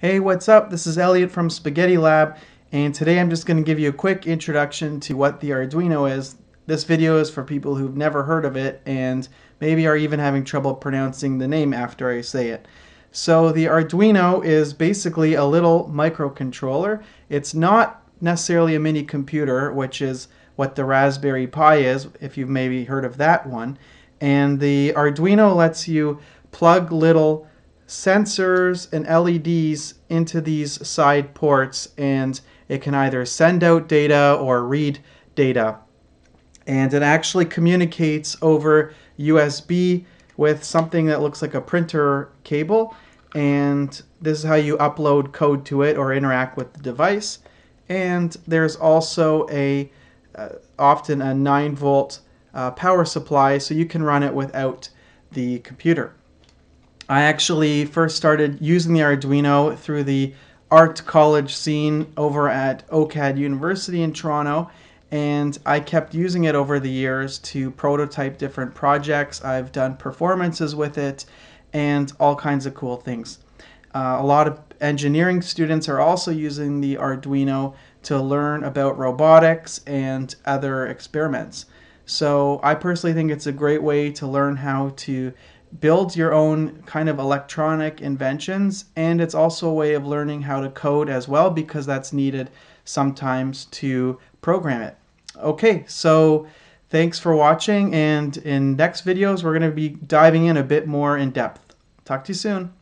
Hey, what's up? This is Elliot from Spaghetti Lab, and today I'm just going to give you a quick introduction to what the Arduino is. This video is for people who've never heard of it and maybe are even having trouble pronouncing the name after I say it. So the Arduino is basically a little microcontroller. It's not necessarily a mini computer, which is what the Raspberry Pi is, if you've maybe heard of that one. And the Arduino lets you plug little sensors and LEDs into these side ports and it can either send out data or read data. And it actually communicates over USB with something that looks like a printer cable. And this is how you upload code to it or interact with the device. And there's also a uh, often a 9 volt uh, power supply so you can run it without the computer. I actually first started using the Arduino through the art college scene over at OCAD University in Toronto and I kept using it over the years to prototype different projects. I've done performances with it and all kinds of cool things. Uh, a lot of engineering students are also using the Arduino to learn about robotics and other experiments. So I personally think it's a great way to learn how to build your own kind of electronic inventions and it's also a way of learning how to code as well because that's needed sometimes to program it. Okay, so thanks for watching and in next videos we're going to be diving in a bit more in depth. Talk to you soon.